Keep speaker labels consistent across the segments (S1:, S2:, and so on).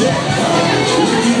S1: Young Tony,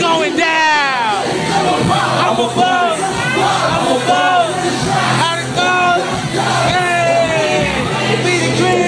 S2: Going down. I'm a boss. I'm a boss. How it goes? Hey, be the dream.